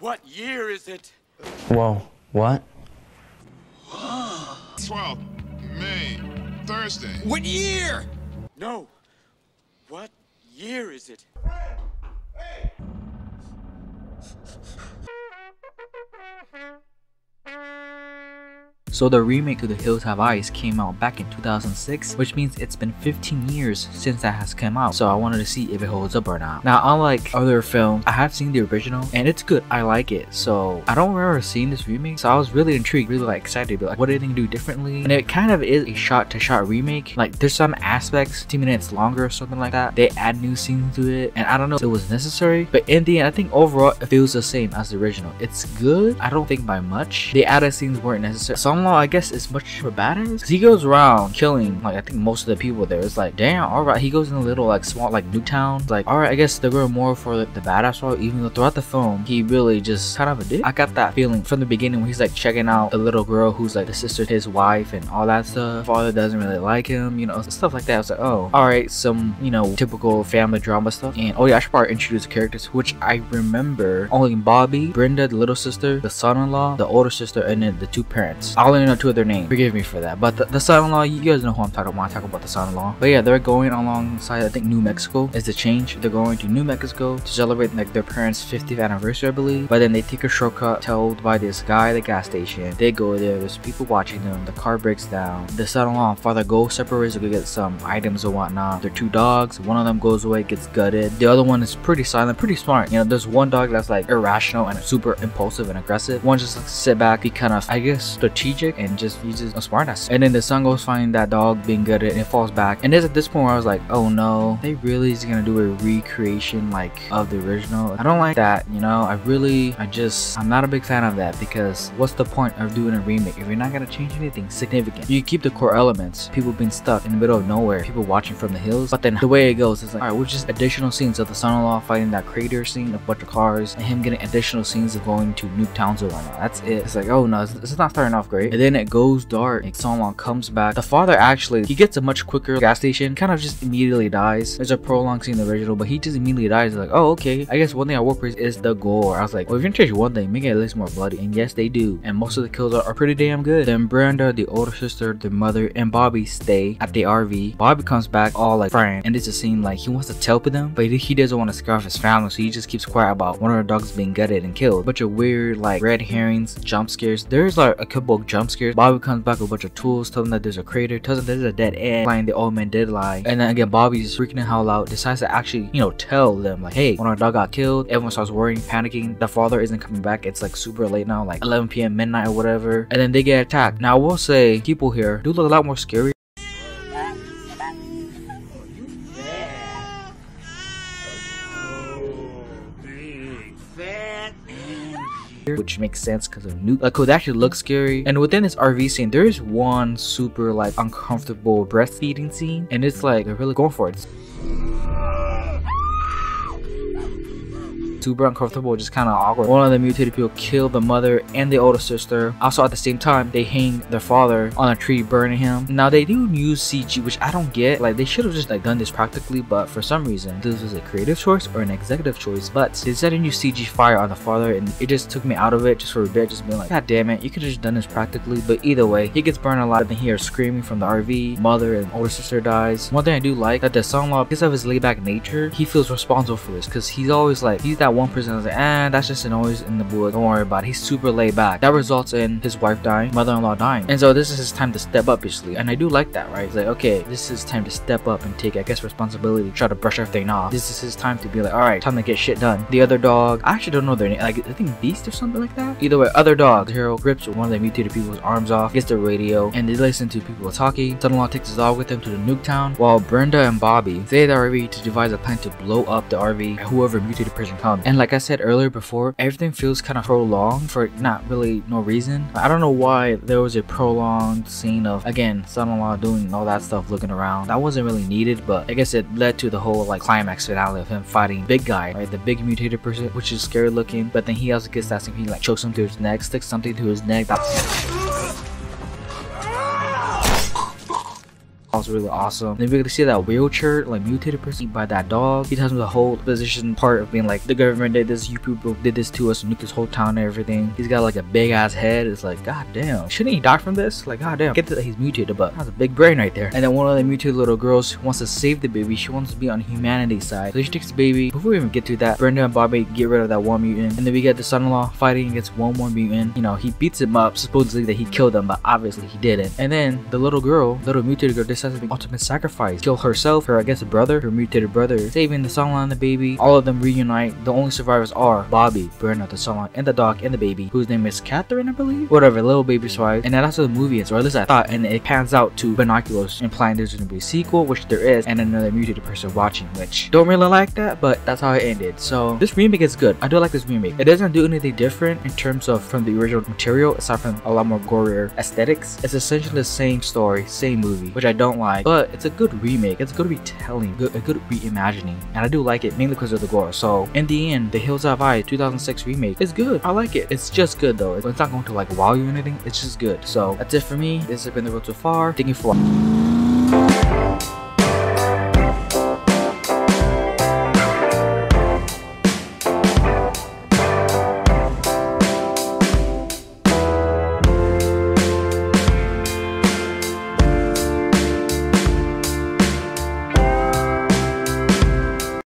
What year is it? Whoa, what? 12th, May, Thursday. What year? No. What year is it? So the remake to The Hills Have Eyes came out back in 2006, which means it's been 15 years since that has come out. So I wanted to see if it holds up or not. Now, unlike other films, I have seen the original and it's good. I like it. So I don't remember seeing this remake. So I was really intrigued, really like excited. Like, what did they do differently? And it kind of is a shot-to-shot remake. Like there's some aspects, two minutes longer or something like that. They add new scenes to it, and I don't know if it was necessary. But in the end, I think overall it feels the same as the original. It's good. I don't think by much. The added scenes weren't necessary. Some Law, I guess, is much more badass. He goes around killing, like, I think most of the people there. It's like, damn, alright. He goes in a little, like, small, like, Newtown. Like, alright, I guess they're going more for like, the badass role, even though throughout the film, he really just kind of a dick. I got that feeling from the beginning when he's, like, checking out the little girl who's, like, the sister, his wife, and all that stuff. Father doesn't really like him, you know, stuff like that. I was like, oh, alright, some, you know, typical family drama stuff. And, oh yeah, I should probably introduce the characters, which I remember only Bobby, Brenda, the little sister, the son-in-law, the older sister, and then the two parents. I only know two of their names. Forgive me for that. But the, the son-in-law, you guys know who I'm talking about. I talk about the son-in-law. But yeah, they're going alongside, I think, New Mexico is the change. They're going to New Mexico to celebrate like their parents' 50th anniversary, I believe. But then they take a shortcut told by this guy at the gas station. They go there. There's people watching them. The car breaks down. The son-in-law and father go separate to get some items or whatnot. They're two dogs. One of them goes away, gets gutted. The other one is pretty silent, pretty smart. You know, there's one dog that's like irrational and super impulsive and aggressive. One just like sit back, be kind of, I guess, strategic and just uses a smartass. And then the son goes find that dog being gutted and it falls back. And it's at this point where I was like, oh no, they really is gonna do a recreation like of the original. I don't like that, you know. I really, I just, I'm not a big fan of that because what's the point of doing a remake if you're not gonna change anything significant? You keep the core elements, people being stuck in the middle of nowhere, people watching from the hills. But then the way it goes is like, alright, we're just additional scenes of the son-in-law fighting that crater scene, a bunch of cars, and him getting additional scenes of going to Newtowns or whatnot. That's it. It's like, oh no, this is not starting off great. And then it goes dark and son-in-law comes back. The father actually, he gets a much quicker gas station, kind of just immediately dies. There's a prolonged scene in the original, but he just immediately dies. Like, oh, okay. I guess one thing I work with is the gore. I was like, well, if you're gonna change one thing, make it at least more bloody. And yes, they do. And most of the kills are, are pretty damn good. Then Brenda, the older sister, the mother, and Bobby stay at the RV. Bobby comes back all like friend, and it's a scene like he wants to tell them, but he, he doesn't want to scare off his family, so he just keeps quiet about one of the dogs being gutted and killed. A bunch of weird like red herrings, jump scares. There's like a couple of jump scares. Bobby comes back with a bunch of tools, tells them that there's a crater, tells them there's a dead end, flying the old man did lie. And then again, Bobby's freaking the hell out, decides to actually, you know, tell them like, hey, when our dog got killed, everyone starts worrying, panicking. The father isn't coming back. It's like super late now, like 11 p.m. midnight or whatever. And then they get attacked. Now I will say, people here do look a lot more scary. Oh, which makes sense because of Nuke. like actually looks scary and within this rv scene there is one super like uncomfortable breastfeeding scene and it's like really going for it super uncomfortable, just kind of awkward. One of the mutated people kill the mother and the older sister. Also, at the same time, they hang their father on a tree, burning him. Now, they do use CG, which I don't get. Like, they should have just like done this practically, but for some reason, this was a creative choice or an executive choice. But they decided to use CG fire on the father, and it just took me out of it just for a bit, just being like, God damn it, you could have just done this practically. But either way, he gets burned alive, and he hears screaming from the RV. Mother and older sister dies. One thing I do like that the son-in-law, because of his laid back nature, he feels responsible for this because he's always like, he's that one person that's like, eh, that's just a noise in the wood. Don't worry about it. He's super laid back. That results in his wife dying, mother-in-law dying. And so this is his time to step up, basically. And I do like that, right? It's like, okay, this is time to step up and take, I guess, responsibility, try to brush everything off. This is his time to be like, all right, time to get shit done. The other dog, I actually don't know their name. Like, I think Beast or something like that. Either way, other dog, the hero grips one of the mutated people's arms off, gets the radio, and they listen to people talking. Son-in-law takes his dog with him to the nuke town, while Brenda and Bobby, they the RV to devise a plan to blow up the RV whoever mutated person comes. And like I said earlier before, everything feels kind of prolonged for not really no reason. I don't know why there was a prolonged scene of, again, son-in-law doing all that stuff, looking around. That wasn't really needed, but I guess it led to the whole like climax finale of him fighting big guy, right? The big mutated person, which is scary looking, but then he also gets that scene, he like chokes him to his neck, sticks something to his neck. That's also really awesome. Then we get to see that wheelchair, like mutated person by that dog. He tells me the whole position part of being like the government did this, you people did this to us, and this whole town and everything. He's got like a big ass head. It's like, god damn, shouldn't he die from this? Like, god damn, get that he's mutated, but that's a big brain right there. And then one of the mutated little girls wants to save the baby. She wants to be on humanity's side. So she takes the baby. Before we even get to that, Brenda and Bobby get rid of that one mutant, and then we get the son-in-law fighting against one more mutant. You know, he beats him up, supposedly that he killed him, but obviously he didn't. And then the little girl, little mutated girl, decides to be ultimate sacrifice, kill herself, her I guess brother, her mutated brother, saving the son-in-law and the baby. All of them reunite. The only survivors are Bobby, Brenda, the son-in-law, and the dog and the baby, whose name is Catherine, I believe. Whatever, little baby survives, and that's what the movie is, or at least I thought. And it pans out to binoculars, implying there's gonna be a sequel, which there is, and another mutated person watching, which don't really like that, but that's how it ended. So this remake is good. I do like this remake. It doesn't do anything different in terms of from the original material, aside from a lot more gorier aesthetics. It's essentially the same story, same movie, which I don't like, but it's a good remake. It's a good retelling, good, a good reimagining, and I do like it mainly because of the gore. So in the end, the Hills Have Eyes 2006 remake is good. I like it. It's just good though. It's not going to like wow you or anything. It's just good. So that's it for me. This has been the road so far. Thank you for watching.